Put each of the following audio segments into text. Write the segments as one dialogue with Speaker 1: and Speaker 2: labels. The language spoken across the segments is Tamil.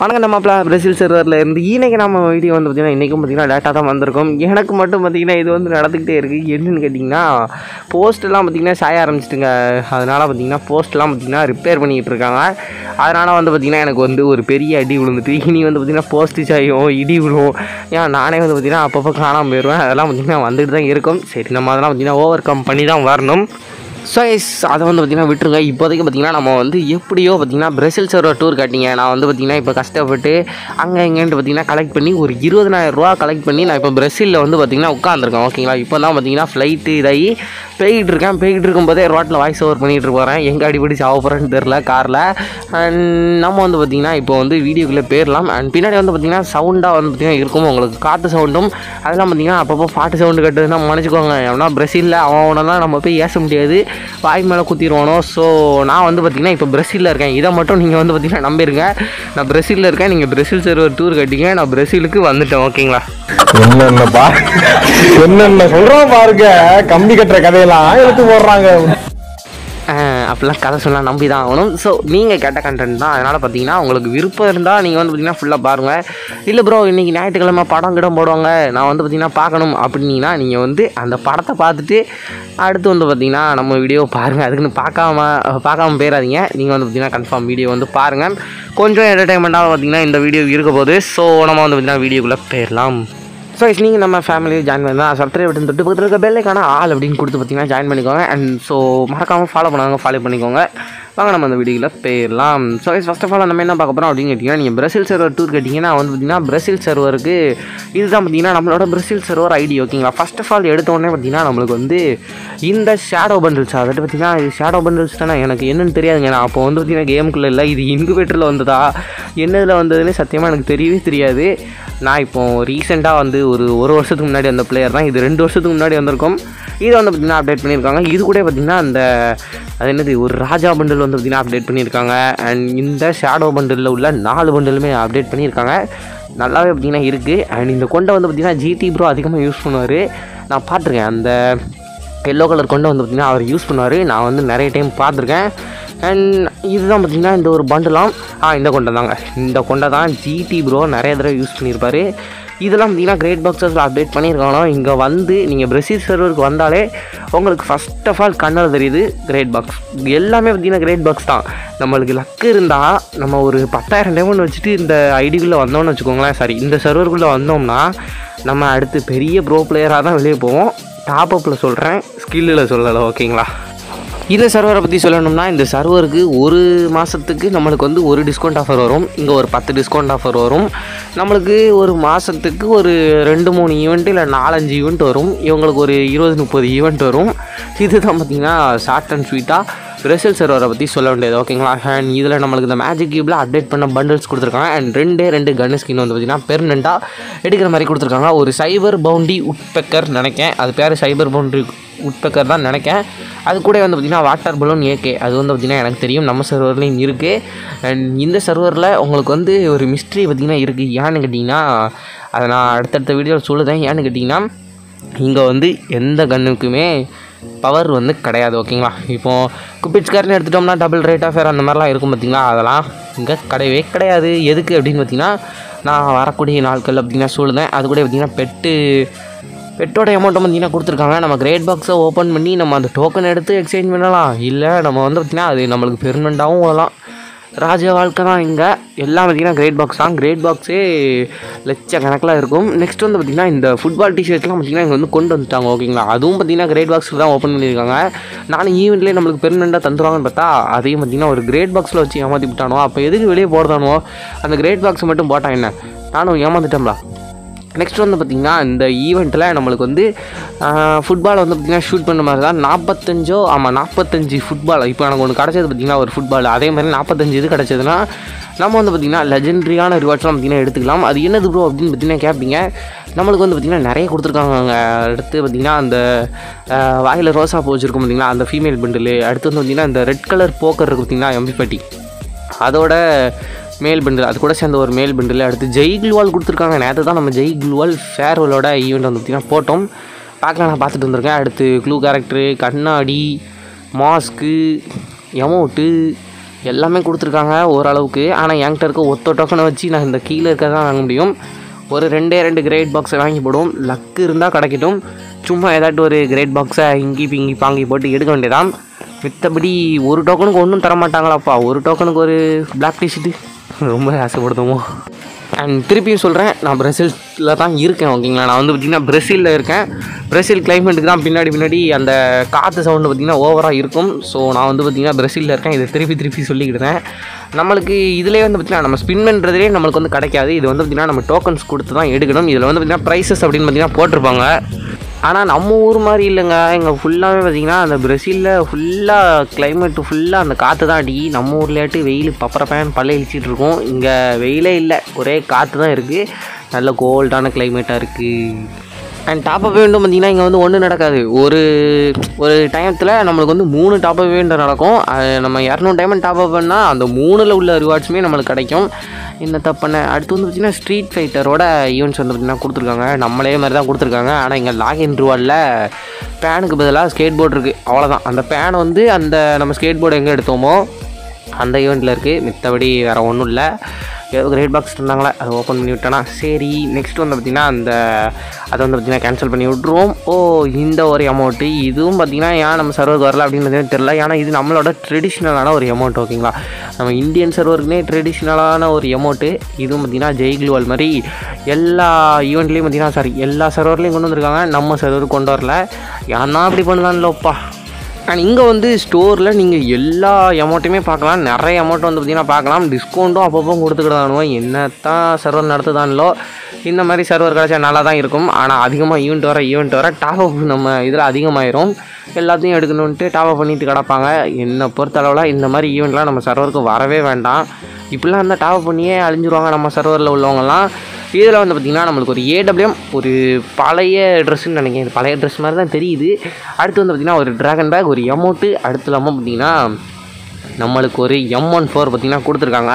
Speaker 1: வணக்கம் நம்ம பிரசில் சர்வரில் இருந்து இன்னைக்கு நம்ம வீடியோ வந்து பார்த்திங்கன்னா இன்றைக்கும் பார்த்திங்கன்னா டேட்டா தான் வந்திருக்கும். எனக்கு மட்டும் பார்த்திங்கன்னா இது வந்து நடந்துக்கிட்டே இருக்குது என்னன்னு கேட்டிங்கன்னா போஸ்ட்லாம் பார்த்திங்கன்னா சாய ஆரம்பிச்சிட்டுங்க. அதனால் பார்த்திங்கன்னா போஸ்ட்லாம் பார்த்திங்கன்னா ரிப்பேர் பண்ணிக்கிட்டு இருக்காங்க. அதனால் வந்து பார்த்திங்கன்னா எனக்கு வந்து ஒரு பெரிய அடி விழுந்துட்டு இனி வந்து பார்த்திங்கன்னா போஸ்ட்டு சாயும் இடி விழும். ஏன் நானே வந்து பார்த்திங்கன்னா அப்பப்போ காணாமல் போயிடுவேன் அதெல்லாம் பார்த்திங்கன்னா வந்துட்டு தான் இருக்கும். சரி நம்ம அதெல்லாம் பார்த்திங்கன்னா ஓவர் கம் பண்ணி தான் வரணும். ஸோ எஸ் அதை வந்து பார்த்திங்கன்னா விட்டுருங்க. இப்போதைக்கு பார்த்திங்கன்னா நம்ம வந்து எப்படியோ பார்த்திங்கன்னா பிரசில் சர்வர் டூர் காட்டிங்க. நான் வந்து பார்த்திங்கன்னா இப்போ கஷ்டப்பட்டு அங்கே எங்கேன்ட்டு பார்த்திங்கன்னா கலெக்ட் பண்ணி ஒரு இருபதனாயிரம் ரூபா கலெக்ட் பண்ணி நான் இப்போ பிரசிலில் வந்து பார்த்திங்கன்னா உட்காந்துருக்கேன் ஓகேங்களா இப்போ தான் பார்த்திங்கன்னா ஃப்ளைட்டு இதாகி போய்கிட்டு இருக்கேன். போய்கிட்டு இருக்கும்போதே ரோட்டில் வாய்ஸ் ஓவர் பண்ணிகிட்டு போகிறேன் எங்கே அடிப்படி சாவ போகிறேன்னு தெரில காரில் அண்ட் நம்ம வந்து பார்த்திங்கன்னா இப்போ வந்து வீடியோக்குள்ளே போயிடலாம். அண்ட் பின்னாடி வந்து பார்த்திங்கன்னா சவுண்டாக வந்து பார்த்திங்கன்னா இருக்கும் உங்களுக்கு? காற்று சவுண்டும் அதெல்லாம் பார்த்திங்கன்னா அப்பப்போ பாட்டு சவுண்டு கட்டுதுன்னா மன்னிச்சுக்கோங்க. ஏன்னா பிரசிலில் அவனெல்லாம் நம்ம போய் ஏச முடியாது. வாய் மேலே குத்திடுவானோ? ஸோ நான் வந்து பார்த்திங்கன்னா இப்போ பிரசிலில் இருக்கேன். இதை மட்டும் நீங்கள் வந்து பார்த்திங்கன்னா நம்பிருங்க. நான் பிரசிலில் இருக்கேன். நீங்கள் பிரசில் சர்வர் டூர் கட்டிங்க. நான் பிரசிலுக்கு வந்துட்டேன் ஓகேங்களா
Speaker 2: என்னென்ன பா என்னென்ன சொல்கிறோம் பாருங்க. கம்பி கட்டுற கதையெல்லாம் எடுத்து போடுறாங்க.
Speaker 1: அப்படிலாம் கதை சொன்னால் நம்பி தான் ஆகணும். ஸோ நீங்கள் கேட்ட கண்டென்ட் தான். அதனால் பார்த்தீங்கன்னா உங்களுக்கு விருப்பம் இருந்தால் நீங்கள் வந்து பார்த்தீங்கன்னா ஃபுல்லாக பாருங்கள் இல்லை ப்ரோ இன்றைக்கி ஞாயிற்றுக்கிழமை படம் கிடம் போடுவாங்க. நான் வந்து பார்த்தீங்கன்னா பார்க்கணும் அப்படின்னா நீங்கள் வந்து அந்த படத்தை பார்த்துட்டு அடுத்து வந்து பார்த்தீங்கன்னா நம்ம வீடியோ பாருங்கள் அதுக்குன்னு பார்க்காம பார்க்காம போயிடாதீங்க நீங்கள் வந்து பார்த்தீங்கன்னா கன்ஃபார்ம் வீடியோ வந்து பாருங்கள் கொஞ்சம் என்டர்டைன்மெண்ட்டாக பார்த்தீங்கன்னா இந்த வீடியோ இருக்க போது. ஸோ நம்ம வந்து பார்த்தீங்கன்னா வீடியோக்குள்ளே போயிடலாம். ஸோ இஸ் நீங்கள் நம்ம ஃபேமிலியை ஜாயின் பண்ணால் சப்ஸ்கிரைப் பட்டன் தொட்டு பக்கத்தில் இருக்க பெல்லைக்கான ஆள் அப்படின்னு கொடுத்து பார்த்தீங்கன்னா ஜாயின் பண்ணிக்கோங்க. அண்ட் ஸோ மறக்காமல் ஃபாலோ பண்ணாங்க ஃபாலோ பண்ணிக்கோங்க. வாங்க நம்ம அந்த வீடியோவில் போயிடலாம். ஸோ ஃபஸ்ட் ஆஃப் ஆல் நம்ம என்ன பார்க்க போகிறோம் அப்படின்னு கேட்டிங்கன்னா நீங்கள் பிரசில் சர்வர் டூர் கேட்டிங்கன்னா வந்து பார்த்தீங்கன்னா பிரசில் சர்வருக்கு இதுதான் பார்த்தீங்கன்னா நம்மளோட பிரசில் சர்வர் ஐடி ஓகேங்களா ஃபஸ்ட் ஆஃப் ஆல் எடுத்தோடனே பார்த்தீங்கன்னா நம்மளுக்கு வந்து இந்த ஷேடோ பண்டில்ஸ் அதாவது பார்த்தீங்கன்னா இது ஷேடோ பண்டில்ஸ் தானே எனக்கு என்னென்னு தெரியாதுங்க. நான் அப்போ வந்து பார்த்தீங்கன்னா கேமுக்குள்ளே இல்லை இது இன்குபேட்டரில் வந்ததா? என்னதில் வந்ததுன்னு சத்தியமாக எனக்கு தெரியவே தெரியாது. நான் இப்போ ரீசெண்டாக வந்து ஒரு ஒரு வருஷத்துக்கு முன்னாடி வந்த பிளேயர் தான். இது ரெண்டு வருஷத்துக்கு முன்னாடி வந்திருக்கும். இதை வந்து பார்த்திங்கன்னா அப்டேட் பண்ணியிருக்காங்க. இது கூட பார்த்திங்கன்னா அந்த அது என்னது ஒரு ராஜா பண்டில் வந்து பார்த்திங்கன்னா அப்டேட் பண்ணியிருக்காங்க. அண்ட் இந்த ஷேடோ பண்டிலில் உள்ள நாலு பண்டிலுமே அப்டேட் பண்ணியிருக்காங்க. நல்லாவே பார்த்திங்கன்னா இருக்குது அண்ட் இந்த கொண்டை வந்து பார்த்திங்கன்னா ஜிடி ப்ரோ அதிகமாக யூஸ் பண்ணுவார். நான் பார்த்துருக்கேன். அந்த எல்லோ கலர் கொண்டை வந்து பார்த்திங்கன்னா அவர் யூஸ் பண்ணுவார். நான் வந்து நிறைய டைம் பார்த்துருக்கேன். அண்ட் இதுதான் பார்த்திங்கன்னா இந்த ஒரு பண்டலாம் ஆ இந்த கொண்டை தாங்க. இந்த கொண்டை தான் ஜிடி ப்ரோ நிறைய தடவை யூஸ் பண்ணியிருப்பார். இதெல்லாம் பார்த்தீங்கன்னா கிரேட் பாக்ஸஸில் அப்டேட் பண்ணியிருக்காங்களோ இங்கே வந்து நீங்கள் பிரசில் சர்வருக்கு வந்தாலே உங்களுக்கு ஃபஸ்ட் ஆஃப் ஆல் கண்ணில் தெரியுது கிரேட் பாக்ஸ் எல்லாமே பார்த்தீங்கன்னா கிரேட் பாக்ஸ் தான். நம்மளுக்கு லக்கு இருந்தால் நம்ம ஒரு பத்தாயிரம் டைமண்ட் வச்சுட்டு இந்த ஐடிக்குள்ளே வந்தோம்னு வச்சுக்கோங்களேன். சாரி இந்த சர்வருக்குள்ளே வந்தோம்னா நம்ம அடுத்து பெரிய ப்ரோ பிளேயராக தான் வெளியே போவோம். டாப் அப்பில் சொல்கிறேன் ஸ்கில்லில் சொல்லலை ஓகேங்களா இந்த சர்வரை பற்றி சொல்லணும்னா இந்த சர்வருக்கு ஒரு மாதத்துக்கு நம்மளுக்கு வந்து ஒரு டிஸ்கவுண்ட் ஆஃபர் வரும். இங்கே ஒரு பத்து டிஸ்கவுண்ட் ஆஃபர் வரும். நம்மளுக்கு ஒரு மாதத்துக்கு ஒரு ரெண்டு மூணு ஈவெண்ட் இல்லை நாலஞ்சு ஈவெண்ட் வரும். இவங்களுக்கு ஒரு இருபது முப்பது ஈவெண்ட் வரும். இதுதான் பார்த்திங்கன்னா ஷார்ட் அண்ட் ஸ்வீட்டாக ரெசல் சர்வரை பற்றி சொல்ல வேண்டியது ஓகேங்களா அண்ட் இதில் நம்மளுக்கு இந்த மேஜிக் கியூபில் அப்டேட் பண்ண பண்டில்ஸ் கொடுத்துருக்காங்க. அண்ட் ரெண்டே ரெண்டு கன் ஸ்கின் வந்து பார்த்திங்கன்னா பெர்னண்ட்டாக எடுக்கிற மாதிரி கொடுத்துருக்காங்க. ஒரு சைபர் பவுண்டி உட்பெக்கர் நினைக்கேன் அது பேர் சைபர் பவுண்டி உட்பெக்கர் தான் நினைக்கேன். அது கூட வந்து பார்த்திங்கன்னா வாட்டர் பலூன் ஏகே அது வந்து பார்த்திங்கன்னா எனக்கு தெரியும். நம்ம சர்வர்லேயும் இருக்குது அண்ட் இந்த சர்வரில் உங்களுக்கு வந்து ஒரு மிஸ்ட்ரி பார்த்திங்கன்னா இருக்குது ஏன்னு கேட்டிங்கன்னா அதை நான் அடுத்தடுத்த வீடியோவில் சொல்லுதேன் ஏன்னு கேட்டிங்கன்னா இங்கே வந்து எந்த கன்னுக்குமே பவர் வந்து கிடையாது ஓகேங்களா இப்போது குப்பிட்ஸ்காரன் எடுத்துட்டோம்னா டபுள் ரேட் ஆஃப் ஃபேர் அந்த மாதிரிலாம் இருக்கும் பார்த்தீங்களா அதெல்லாம் இங்கே கிடையவே கிடையாது. எதுக்கு அப்படின்னு பார்த்தீங்கன்னா நான் வரக்கூடிய நாட்கள் அப்படின்னா சொல்லுதேன் அது கூட பார்த்திங்கன்னா பெட்டு பெட்டோட அமௌண்ட்டை பார்த்தீங்கன்னா கொடுத்துருக்காங்க. நம்ம கிரேட் பாக்ஸை ஓப்பன் பண்ணி நம்ம அந்த டோக்கன் எடுத்து எக்ஸ்சேஞ்ச் பண்ணலாம். இல்லை நம்ம வந்து பார்த்திங்கன்னா அது நம்மளுக்கு பெர்மனண்ட்டாகவும் வரலாம். ராஜ வாழ்க்கை தான் இங்கே. எல்லாம் பார்த்திங்கன்னா கிரேட் பாக்ஸ் தான். கிரேட் பாக்ஸே லட்சக்கணக்கில் இருக்கும். நெக்ஸ்ட் வந்து பார்த்திங்கன்னா இந்த ஃபுட்பால் டிஷர்ட்லாம் பார்த்திங்கன்னா இங்கே வந்து கொண்டு வந்துட்டாங்க ஓகேங்களா அதுவும் பார்த்திங்கன்னா கிரேட் பாக்ஸில் தான் ஓப்பன் பண்ணியிருக்காங்க. நானும் ஈவெண்ட்லேயே நம்மளுக்கு பெர்மனெண்ட்டாக தந்துருவாங்கன்னு பார்த்தா அதையும் பார்த்திங்கன்னா ஒரு கிரேட் பாக்ஸில் வச்சு ஏமாற்றி விட்டானோ அப்போ எதுக்கு வெளியே போடுதானோ அந்த கிரேட் பாக்ஸ் மட்டும் போட்டான் என்ன? நானும் ஏமாந்துட்டோம்லா நெக்ஸ்ட் வந்து பார்த்திங்கன்னா இந்த ஈவெண்ட்டில் நம்மளுக்கு வந்து ஃபுட்பால் வந்து பார்த்திங்கன்னா ஷூட் பண்ண மாதிரி தான் நாற்பத்தஞ்சோ ஆமாம் நாற்பத்தஞ்சு ஃபுட்பால் இப்போ எனக்கு ஒன்று கிடச்சது பார்த்திங்கன்னா ஒரு ஃபுட்பால் அதே மாதிரி நாற்பத்தஞ்சு இது கிடச்சதுன்னா நம்ம வந்து பார்த்திங்கன்னா லெஜெண்ட்ரியான ரிவார்ட்ஸ்லாம் பார்த்திங்கன்னா எடுத்துக்கலாம். அது என்னது ப்ரோ அப்படின்னு பார்த்தீங்கன்னா கேட்பீங்க நம்மளுக்கு வந்து பார்த்திங்கன்னா நிறைய கொடுத்துருக்காங்க அடுத்து பார்த்திங்கன்னா அந்த வாயில் ரோசா பூ வச்சுருக்கோம் அந்த ஃபீமேல் பண்டில் அடுத்து வந்து பார்த்திங்கன்னா இந்த ரெட் கலர் போக்கர் இருக்குது பார்த்திங்கன்னா எம்பி பட்டி அதோட மேல் பிண்டில் அது கூட சேர்ந்த ஒரு மேல் பண்டில் அடுத்து ஜெய் குல்வால் கொடுத்துருக்காங்க. நேற்று தான் நம்ம ஜெய் குல்வால் ஃபேர்வெலோட ஈவெண்ட் வந்து பார்த்திங்கன்னா போட்டோம். பார்க்கலாம் நான் பார்த்துட்டு வந்திருக்கேன். அடுத்து க்ளூ கேரக்டரு கண்ணாடி மாஸ்க்கு எமௌண்ட்டு எல்லாமே கொடுத்துருக்காங்க ஓரளவுக்கு. ஆனால் என்கிட்ட இருக்க ஒத்த டோக்கனை வச்சு நான் இந்த கீழே இருக்க தான் வாங்க முடியும். ஒரு ரெண்டே ரெண்டு கிரேட் பாக்ஸை வாங்கி போடுவோம். லக்கு இருந்தால் கிடைக்கட்டும். சும்மா ஏதாட்டும் ஒரு கிரேட் பாக்ஸை இங்கி பிங்கி பாங்கி போட்டு எடுக்க வேண்டியதான் மித்தபடி ஒரு டோக்கனுக்கு ஒன்றும் தர மாட்டாங்களாப்பா ஒரு டோக்கனுக்கு ஒரு பிளாக் டிஷர்ட்டு ரொம்ப ஆசைப்படுத்துமோ அண்ட் திருப்பியும் சொல்கிறேன் நான் பிரசிலில் தான் இருக்கேன் ஓகேங்களா? நான் வந்து பார்த்திங்கன்னா பிரசிலில் இருக்கேன். பிரசில் கிளைமேட்டுக்கு தான் பின்னாடி பின்னாடி அந்த காற்று சவுண்டு பார்த்திங்கன்னா ஓவராக இருக்கும். ஸோ நான் வந்து பார்த்திங்கன்னா பிரசிலில் இருக்கேன் இதை திருப்பி திருப்பி சொல்லிக்கிட்டேன் நம்மளுக்கு இதிலே வந்து பார்த்திங்கன்னா நம்ம ஸ்பின் பண்ணுறதுலேயே நம்மளுக்கு வந்து கிடைக்காது. இது வந்து பார்த்திங்கன்னா நம்ம டோக்கன்ஸ் கொடுத்து தான் எடுக்கணும். இதில் வந்து பார்த்திங்கன்னா ப்ரைஸஸ் அப்படின்னு பார்த்திங்கன்னா போட்டிருப்பாங்க. ஆனால் நம்ம ஊர் மாதிரி இல்லைங்க. இங்கே ஃபுல்லாகவே பார்த்திங்கன்னா அந்த பிரேசிலில் ஃபுல்லாக கிளைமேட்டு ஃபுல்லாக அந்த காற்று தான் அடி. நம்ம ஊர்லையாட்டு வெயில் பப்பரப்பேன் பல்ல இழிச்சிட்டு இருக்கோம். இங்கே வெயிலே இல்லை. ஒரே காற்று தான் இருக்குது நல்ல கோல்டான கிளைமேட்டாக இருக்குது அண்ட் டாப் அப் வேண்டும் பார்த்தீங்கன்னா இங்கே வந்து ஒன்றும் நடக்காது. ஒரு ஒரு டைமத்தில் நம்மளுக்கு வந்து மூணு டாப் அப் வேண்ட நடக்கும். அது நம்ம இரநூறு டைமண்ட் டாப் அப் பண்ணால் அந்த மூணில் உள்ள ரிவார்ட்ஸுமே நம்மளுக்கு கிடைக்கும். இந்த தப்பண்ண அடுத்து வந்து பார்த்திங்கன்னா ஸ்ட்ரீட் ஃபைட்டரோட ஈவெண்ட்ஸ் வந்து பார்த்திங்கன்னா கொடுத்துருக்காங்க. நம்மளே மாதிரி தான் கொடுத்துருக்காங்க. ஆனால் இங்கே லாகின் ரிவார்டில் பேனுக்கு பதிலாக ஸ்கேட் போர்டு இருக்குது அவ்வளோதான் அந்த பேன் வந்து அந்த நம்ம ஸ்கேட் போர்டு எங்கே எடுத்தோமோ அந்த ஈவெண்ட்டில் இருக்குது மித்தபடி வேறு ஒன்றும் இல்லை. ஏதோ கிரேட் பாக்ஸ் இருந்தாங்களே அதை ஓப்பன் பண்ணி விட்டேனா சரி நெக்ஸ்ட் வந்து பார்த்திங்கன்னா அந்த அதை வந்து பார்த்திங்கன்னா கேன்சல் பண்ணி விட்ருவோம் ஓ இந்த ஒரு அமௌண்ட்டு இதுவும் பார்த்திங்கன்னா ஏன் நம்ம சர்வருக்கு வரல அப்படின்னு தெரில ஏன்னா இது நம்மளோட ட்ரெடிஷ்னலான ஒரு அமௌண்ட் ஓகேங்களா நம்ம இந்தியன் சர்வருக்குனே ட்ரெடிஷ்னலான ஒரு அமௌண்ட்டு இதுவும் பார்த்திங்கன்னா ஜெய் க்ளூவல் மாதிரி எல்லா ஈவெண்ட்லேயும் பார்த்திங்கன்னா சாரி எல்லா சர்வர்லேயும் கொண்டு வந்திருக்காங்க. நம்ம சர்வருக்கு கொண்டு வரல. ஏன்னா அப்படி பண்ணலாம்லப்பா அண்ட் இங்கே வந்து ஸ்டோரில் நீங்கள் எல்லா அமௌண்ட்டுமே பார்க்கலாம். நிறைய அமௌண்ட் வந்து பார்த்தீங்கன்னா பார்க்கலாம். டிஸ்கவுண்ட்டும் அப்பப்போ கொடுத்துக்கிட்டானுவோ என்ன தான் சர்வர் நடத்துதானோ இந்த மாதிரி சர்வர் கிடச்சா நல்லா தான் இருக்கும். ஆனால் அதிகமாக ஈவெண்ட் வர ஈவெண்ட் வர டாப் அப் நம்ம இதில் அதிகமாயிரும். எல்லாத்தையும் எடுக்கணுன்ட்டு டாப் அப் பண்ணிட்டு கிடப்பாங்க. என்னை பொறுத்தளவில் இந்த மாதிரி ஈவெண்ட்லாம் நம்ம சர்வருக்கு வரவே வேண்டாம். இப்படிலாம் இருந்தால் டாப் பண்ணியே அழிஞ்சிருவாங்க நம்ம சர்வரில் உள்ளவங்கலாம் இதில் வந்து பார்த்திங்கன்னா நம்மளுக்கு ஒரு ஏடபிள்யூஎம் ஒரு பழைய ட்ரெஸ்ஸுன்னு நினைக்கிறேன். இது பழைய ட்ரெஸ் மாதிரி தான் தெரியுது. அடுத்து வந்து பார்த்திங்கன்னா ஒரு ட்ராகன் பேக் ஒரு எமௌண்ட்டு அடுத்து இல்லாமல் பார்த்திங்கன்னா நம்மளுக்கு ஒரு எம் ஒன் ஃபோர் பார்த்திங்கன்னா கொடுத்துருக்காங்க.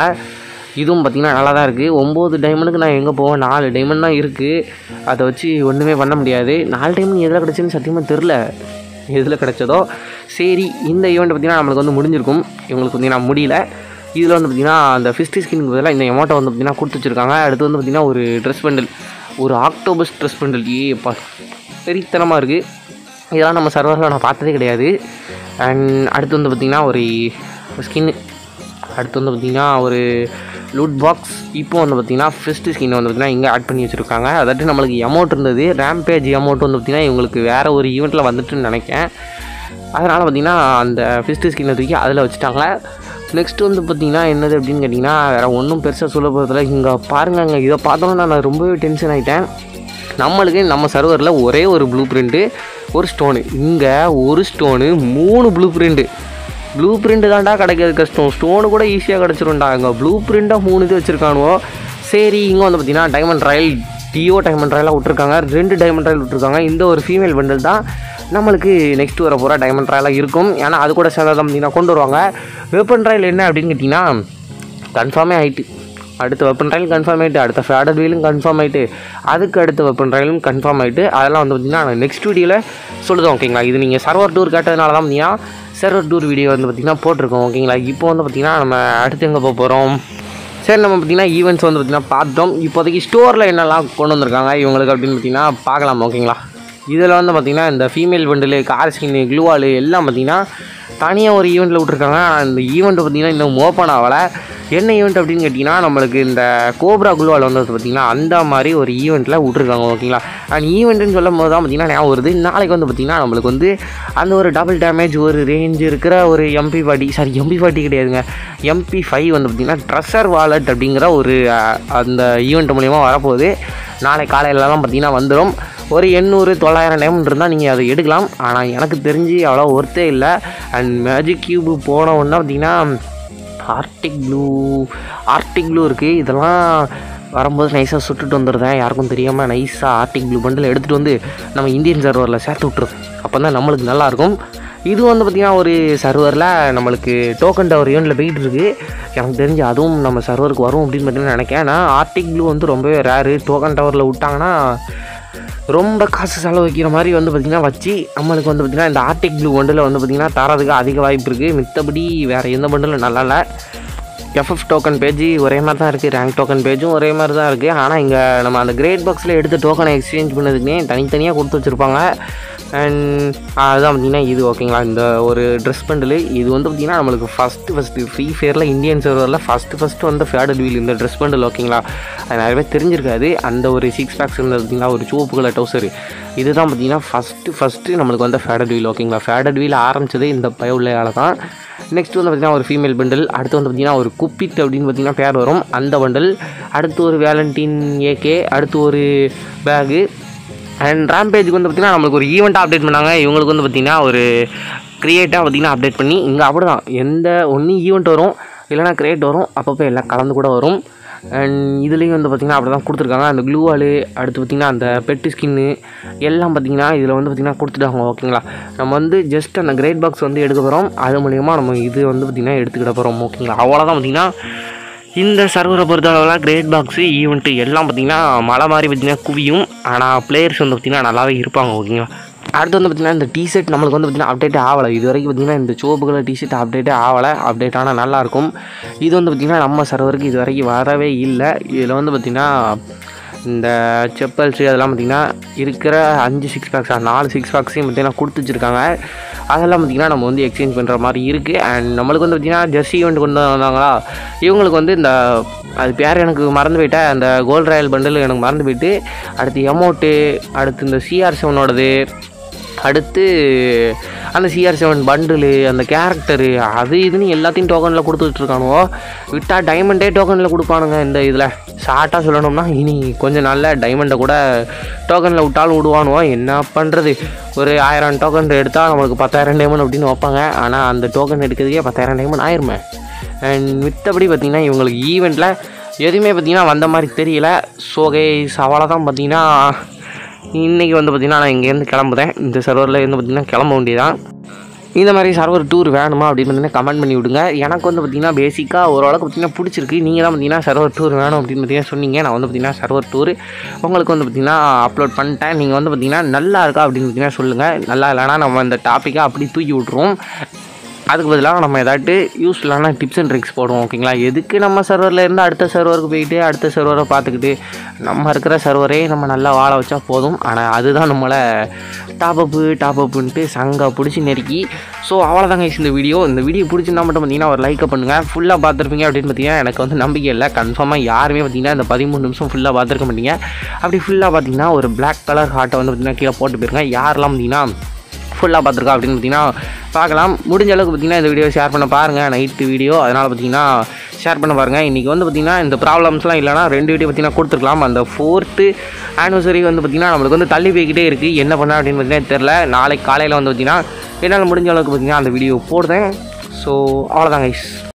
Speaker 1: இதுவும் பார்த்திங்கன்னா நல்லா தான் இருக்குது ஒம்பது டைமண்டுக்கு நான் எங்கே போவேன்? நாலு டைமண்ட் தான் இருக்குது அதை வச்சு ஒன்றுமே பண்ண முடியாது. நாலு டைமண்ட் எதில் கிடச்சுன்னு சத்தியமாக தெரில எதில் கிடச்சதோ. சரி இந்த ஈவெண்ட் பார்த்திங்கன்னா நம்மளுக்கு வந்து முடிஞ்சிருக்கும். இவங்களுக்கு வந்து நான் முடியல. இதில் வந்து பார்த்திங்கன்னா அந்த ஃபிஸ்டி ஸ்கின்னுக்கு பதிலாக இந்த எமௌண்ட்டை வந்து பார்த்திங்கன்னா கொடுத்து வச்சுருக்காங்க. அடுத்து வந்து பார்த்திங்கன்னா ஒரு ட்ரெஸ் பண்டில் ஒரு ஆக்டோபஸ் ட்ரெஸ் பண்டில் ஏப்பா பெரித்தனமாக இருக்குது இதெல்லாம் நம்ம சர்வரில் நான் பார்த்ததே கிடையாது. அண்ட் அடுத்து வந்து பார்த்திங்கன்னா ஒரு ஸ்கின்னு அடுத்து வந்து பார்த்திங்கன்னா ஒரு லூட் பாக்ஸ் இப்போ வந்து பார்த்திங்கன்னா ஃபஸ்ட்டு ஸ்கின் வந்து பார்த்திங்கன்னா இங்கே ஆட் பண்ணி வச்சுருக்காங்க. அதாட்டு நம்மளுக்கு அமௌண்ட் இருந்தது. ரேம்பேஜ் அமௌண்ட் வந்து பார்த்திங்கன்னா இவங்களுக்கு வேறு ஒரு ஈவெண்ட்டில் வந்துட்டுன்னு நினைக்கேன் அதனால் பார்த்திங்கன்னா அந்த ஃபிஸ்ட்டு ஸ்கின்னை தூக்கி அதில் வச்சுட்டாங்க. நெக்ஸ்ட் வந்து பார்த்திங்கன்னா என்னது அப்படின்னு கேட்டிங்கன்னா வேறு ஒன்றும் பெருசாக சொல்ல போகிறதில்ல இங்கே பாருங்கங்க இதை பார்த்தோன்னா நான் ரொம்பவே டென்ஷன் ஆகிட்டேன் நம்மளுக்கு நம்ம சர்வரில் ஒரே ஒரு ப்ளூ பிரிண்ட்டு ஒரு ஸ்டோனு இங்கே ஒரு ஸ்டோனு மூணு ப்ளூ பிரிண்ட்டு ப்ளூ பிரிண்ட் தான்டா கிடைக்கிறது கஷ்டம் ஸ்டோனு கூட ஈஸியாக கிடச்சிரும்டா. இங்கே ப்ளூ பிரிண்ட்டாக மூணு இது வச்சுருக்கானுவோ. சரி இங்கே வந்து பார்த்திங்கன்னா diamond royal D O diamond ராயலாக விட்ருக்காங்க ரெண்டு டைமண்ட் ராயல் விட்ருக்காங்க இந்த ஒரு ஃபீமேல் பண்டல் தான் நம்மளுக்கு நெக்ஸ்ட் வர போகிற டைமண்ட் ட்ராயலாக இருக்கும். ஏன்னா அது கூட சேர்ந்தா பார்த்தீங்கன்னா கொண்டு வருவாங்க. வெப்பன் ட்ராயல் என்ன அப்படின்னு கேட்டிங்கன்னா கன்ஃபார்மே ஆயிட்டு. அடுத்த வெப்பன் ட்ரையல் கன்ஃபார்ம் ஆகிட்டு அடுத்த ஃபேடர் வீலும் கன்ஃபார்ம் ஆகிட்டு அதுக்கு அடுத்த வெப்பன் ட்ரையலும் கன்ஃபார்ம் ஆகிட்டு அதெல்லாம் வந்து பார்த்திங்கன்னா நெக்ஸ்ட் வீடியோவில் சொல்லுதோம் ஓகேங்களா இது நீங்கள் சர்வர் டூர் கேட்டதுனால தான் பார்த்தீங்கன்னா சர்வர் டூர் வீடியோ வந்து பார்த்திங்கன்னா போட்டிருக்கோம் ஓகேங்களா இப்போ வந்து பார்த்திங்கன்னா நம்ம அடுத்து எங்கே போக போகிறோம் சரி நம்ம பார்த்திங்கன்னா ஈவெண்ட்ஸ் வந்து பார்த்திங்கன்னா பார்த்தோம். இப்போதைக்கு ஸ்டோரில் என்னெல்லாம் கொண்டு வந்திருக்காங்க இவங்களுக்கு அப்படின்னு பார்த்திங்கன்னா பார்க்கலாம் ஓகேங்களா இதில் வந்து பார்த்திங்கன்னா இந்த ஃபீமேல் பண்டில் கார் ஸ்கின்னு க்ளூவாலு எல்லாம் பார்த்திங்கன்னா தனியாக ஒரு ஈவெண்ட்டில் விட்ருக்காங்க ஆனால் இந்த ஈவெண்ட் பார்த்திங்கன்னா இன்னும் ஓப்பன் ஆகலை. என்ன ஈவெண்ட் அப்படின்னு கேட்டிங்கன்னா நம்மளுக்கு இந்த கோப்ரா குழுவால் வந்து பார்த்திங்கன்னா அந்த மாதிரி ஒரு ஈவெண்ட்டில் விட்ருக்காங்க ஓகேங்களா அண்ட் ஈவெண்ட்டுன்னு சொல்லும் போது தான் பார்த்திங்கன்னா ஞாபகம் வருது. நாளைக்கு வந்து பார்த்திங்கன்னா நம்மளுக்கு வந்து அந்த ஒரு டபுள் டேமேஜ் ஒரு ரேஞ்ச் இருக்கிற ஒரு MP forty sorry MP forty கிடையாதுங்க. எம்பி ஃபைவ் வந்து பார்த்திங்கன்னா ட்ரெஷர் வாலெட் அப்படிங்கிற ஒரு அந்த ஈவெண்ட் மூலிமா வரப்போகுது. நாளை காலையிலலாம் பார்த்திங்கன்னா வந்துடும் ஒரு எண்ணூறு தொள்ளாயிரம் டைமண்ட் இருந்தால் நீங்கள் அதை எடுக்கலாம். ஆனால் எனக்கு தெரிஞ்சு அவ்வளோ ஒர்த்தே இல்லை. அண்ட் மேஜிக் கியூபு போன உடனே பார்த்திங்கன்னா ஆர்டிக் ப்ளூ ஆர்டிக் ப்ளூ இருக்குது இதெல்லாம் வரும்போது நைஸாக சுட்டுட்டு வந்துடுறேன் யாருக்கும் தெரியாமல் நைஸாக ஆர்டிக் ப்ளூ பண்டில் எடுத்துகிட்டு வந்து நம்ம இந்தியன் சர்வரில் சேர்த்து விட்ருது அப்போ தான் நம்மளுக்கு நல்லாயிருக்கும் இது வந்து பார்த்திங்கன்னா ஒரு சர்வரில் நம்மளுக்கு டோக்கன் டவர் யூனில் போயிட்டு இருக்குது எனக்கு தெரிஞ்சு அதுவும் நம்ம சர்வருக்கு வரும் அப்படின்னு பார்த்தீங்கன்னா நினைக்கிறேன். ஆனால் ஆர்டிக் ப்ளூ வந்து ரொம்பவே ரேரு டோக்கன் டவரில் விட்டாங்கன்னா ரொம்ப காசு செலவழிக்கிற மாதிரி வந்து பார்த்திங்கன்னா வச்சு நம்மளுக்கு வந்து பார்த்திங்கன்னா இந்த ஆர்டிக் ப்ளூ பண்டில் வந்து பார்த்திங்கன்னா தரதுக்கு அதிக வாய்ப்பு இருக்குது மித்தபடி வேறு எந்த பண்டிலும் நல்லா இல்லை. எஃப்எஃப் டோக்கன் பேஜ் ஒரே மாதிரி தான் இருக்குது ரேங்க் டோக்கன் பேஜும் ஒரே மாதிரி தான் இருக்குது ஆனால் இங்கே நம்ம அந்த கிரேட் பாக்ஸில் எடுத்த டோக்கனை எக்ஸ்சேஞ்ச் பண்ணதுக்குனே தனித்தனியாக கொடுத்து வச்சுருப்பாங்க. அண்ட் அதுதான் பார்த்திங்கன்னா இது ஓகேங்களா இந்த ஒரு ட்ரெஸ் பண்டில் இது வந்து பார்த்திங்கன்னா நம்மளுக்கு ஃபஸ்ட்டு ஃபஸ்ட்டு ஃப்ரீ ஃபயரில் இந்தியன் சர்வரில் ஃபஸ்ட்டு ஃபஸ்ட்டு வந்து ஃபேடட் வீல் இந்த ட்ரெஸ் பண்டில் ஓகேங்களா அது நிறைய பேர் தெரிஞ்சிருக்காது. அந்த ஒரு சிக்ஸ் பேக்ஸ் இருந்தது பார்த்திங்களா ஒரு சூப்பு கலர் டவுசர் இதுதான் பார்த்திங்கன்னா ஃபஸ்ட்டு ஃபஸ்ட்டு நம்மளுக்கு வந்து ஃபேடட் வீல் ஓகேங்களா ஃபேடட் வீல் ஆரம்பிச்சது இந்த பயவுள்ளையால் தான். நெக்ஸ்ட் வந்து பார்த்திங்கன்னா ஒரு ஃபீமேல் பண்டில் அடுத்து வந்து பார்த்திங்கன்னா ஒரு குப்பிட் அப்படின்னு பார்த்திங்கன்னா பேர் வரும். அந்த பண்டல் அடுத்து ஒரு வேலண்டின் ஏகே அடுத்து ஒரு பேகு அண்ட் ரேம்பேஜுக்கு வந்து பார்த்திங்கன்னா நம்மளுக்கு ஒரு ஈவெண்ட்டாக அப்டேட் பண்ணாங்க. இவங்களுக்கு வந்து பார்த்திங்கன்னா ஒரு க்ரியேட்டாக பார்த்திங்கன்னா அப்டேட் பண்ணி இங்கே அப்படி தான் எந்த ஒன்றும் ஈவெண்ட் வரும் இல்லைனா க்ரியேட் வரும் அப்பப்போ எல்லாம் கலந்து கூட வரும். அண்ட் இதுலேயும் வந்து பார்த்திங்கன்னா அப்படி தான் கொடுத்துருக்காங்க. அந்த க்ளூவாலு அடுத்து பார்த்திங்கன்னா அந்த பெட்டு ஸ்கின்னு எல்லாம் பார்த்திங்கன்னா இதில் வந்து பார்த்திங்கன்னா கொடுத்துட்டாங்க ஓகேங்களா நம்ம வந்து ஜஸ்ட் அந்த கிரேட் பாக்ஸ் வந்து எடுக்க போகிறோம் அது மூலிமா நம்ம இது வந்து பார்த்திங்கன்னா எடுத்துக்கிட போகிறோம் ஓகேங்களா அவ்வளோதான் பார்த்திங்கன்னா இந்த சர்வரை பொறுத்தளவுலாம் கிரேட் பாக்ஸு ஈவெண்ட்டு எல்லாம் பார்த்திங்கன்னா மழை மாதிரி பார்த்திங்கன்னா குவியும். ஆனால் பிளேயர்ஸ் வந்து பார்த்திங்கன்னா நல்லாவே இருப்பாங்க ஓகேங்களா அடுத்து வந்து பார்த்திங்கன்னா இந்த டிஷர்ட் நம்மளுக்கு வந்து பார்த்திங்கன்னா அப்டேட் ஆகலை. இது வரைக்கும் பார்த்திங்கன்னா இந்த சிவப்பு கலர் டிஷர்ட் அப்டேட்டே ஆகலை அப்டேட் ஆனால் நல்லாயிருக்கும் இது வந்து பார்த்திங்கன்னா நம்ம சர்வருக்கு இது வரைக்கும் வரவே இல்லை. இதில் வந்து பார்த்திங்கன்னா இந்த செப்பல்ஸு அதெல்லாம் பார்த்திங்கன்னா இருக்கிற அஞ்சு சிக்ஸ் பேக்ஸா நாலு சிக்ஸ் பேக்ஸையும் பார்த்திங்கன்னா கொடுத்து வச்சுருக்காங்க. அதெல்லாம் பார்த்திங்கன்னா நம்ம வந்து எக்ஸ்சேஞ்ச் பண்ணுற மாதிரி இருக்குது அண்ட் நம்மளுக்கு வந்து பார்த்திங்கன்னா ஜெர்சி ஈவெண்ட் கொண்டு வந்தாங்களா? இவங்களுக்கு வந்து இந்த அது பேர் எனக்கு மறந்து போயிட்டேன் அந்த கோல்ட் ராயல் பண்டில் எனக்கு மறந்து போயிட்டு அடுத்து எமௌண்ட்டு அடுத்து இந்த சிஆர் செவனோடது அடுத்து அந்த சிஆர் செவன் பண்டிலு அந்த கேரக்டரு அது இதுன்னு எல்லாத்தையும் டோக்கனில் கொடுத்துட்ருக்கானுவோ. விட்டால் டைமண்டே டோக்கனில் கொடுப்பானுங்க இந்த இதில். ஷார்ட்டாக சொல்லணும்னா இனி கொஞ்சம் நாளில் டைமண்டை கூட டோக்கனில் விட்டாலும் விடுவானுவோ. என்ன பண்ணுறது ஒரு ஆயிரம் டோக்கன் எடுத்தால் நம்மளுக்கு பத்தாயிரம் டைமண்ட் அப்படின்னு வைப்பாங்க. ஆனால் அந்த டோக்கன் எடுக்கிறதுக்கே பத்தாயிரம் டைமண்ட் ஆயிருமே. அண்ட் மித்தபடி பார்த்திங்கன்னா இவங்களுக்கு ஈவெண்ட்டில் எதுவுமே பார்த்திங்கன்னா வந்த மாதிரி தெரியல. சோகை சவாலாக தான் பார்த்திங்கன்னா இன்றைக்கி வந்து பார்த்திங்கன்னா நான் இங்கேருந்து கிளம்புறேன். இந்த சர்வரில் இருந்து பார்த்திங்கன்னா கிளம்ப வேண்டியதான் இந்த மாதிரி சர்வர் டூர் வேணுமா அப்படின்னு பார்த்தீங்கன்னா கமெண்ட் பண்ணி விடுங்க. எனக்கு வந்து பார்த்திங்கன்னா பேசிக்காக ஓரளவுக்கு பார்த்திங்கன்னா பிடிச்சிருக்கு. நீங்கள் தான் பார்த்திங்கன்னா சர்வர் டூர் வேணும் அப்படின்னு பார்த்தீங்கன்னா சொன்னீங்க. நான் வந்து பார்த்திங்கன்னா சர்வர் டூர் உங்களுக்கு வந்து பார்த்திங்கன்னா அப்லோட் பண்ணிட்டேன். நீங்கள் வந்து பார்த்திங்கன்னா நல்லா இருக்கா அப்படின்னு பார்த்தீங்கன்னா சொல்லுங்கள் நல்லா இல்லைனா நம்ம அந்த டாப்பிக்கை அப்படி தூக்கி விட்ருவோம் அதுக்கு பதிலாக நம்ம ஏதாட்டு யூஸ்ஃபுல்லான டிப்ஸ் அண்ட் ட்ரிக்ஸ் போடுவோம் ஓகேங்களா எதுக்கு நம்ம சர்வரில் இருந்து அடுத்த சர்வருக்கு போயிட்டு அடுத்த சர்வரை பார்த்துக்கிட்டு நம்ம இருக்கிற சர்வரே நம்ம நல்லா வாழ வச்சா போதும். ஆனால் அதுதான் நம்மளை டாப் அப்பு டாப்அப்புன்ட்டு சங்கா பிடிச்சி நெருக்கி. ஸோ அவ்வளோதாங்க இந்த வீடியோ இந்த வீடியோ பிடிச்சிருந்தா மட்டும் பார்த்தீங்கன்னா ஒரு லைக்கை பண்ணுங்கள் ஃபுல்லாக பார்த்துருப்பீங்க அப்படின்னு பார்த்தீங்கன்னா எனக்கு வந்து நம்பிக்கை இல்லை. கன்ஃபார்மாக யாருமே பார்த்தீங்கன்னா இந்த பதிமூணு நிமிஷம் ஃபுல்லாக பார்த்துருக்க மாட்டீங்க. அப்படி ஃபுல்லாக பார்த்தீங்கன்னா ஒரு பிளாக் கலர் ஹார்ட்டை வந்து பார்த்தீங்கன்னா கீழே போட்டு போயிருங்க. யாரெல்லாம் பார்த்தீங்கன்னா ஃபுல்லாக பார்த்துருக்கா அப்படின்னு பார்த்தீங்கன்னா பார்க்கலாம். முடிஞ்ச அளவுக்கு பார்த்தீங்கன்னா இந்த வீடியோ ஷேர் பண்ண பாருங்கள் நைட்டு வீடியோ அதனால் பார்த்தீங்கன்னா ஷேர் பண்ண பாருங்கள் இன்றைக்கி வந்து பார்த்திங்கன்னா இந்த ப்ராப்ளம்ஸ்லாம் இல்லைனா ரெண்டு வீடியோ பார்த்தீங்கன்னா கொடுத்துருக்கலாம். அந்த ஃபோர்த்து ஆனிவர்சரி வந்து பார்த்திங்கன்னா நம்மளுக்கு வந்து தள்ளி போய்கிட்டே இருக்குது என்ன பண்ண அப்படின்னு பார்த்தீங்கன்னா தெரில நாளைக்கு காலையில் வந்து பார்த்திங்கன்னா என்னால் முடிஞ்ச அளவுக்கு பார்த்திங்கன்னா அந்த வீடியோ போடுறேன். ஸோ அவ்வளோதான் கைஸ்